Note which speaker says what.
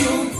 Speaker 1: you.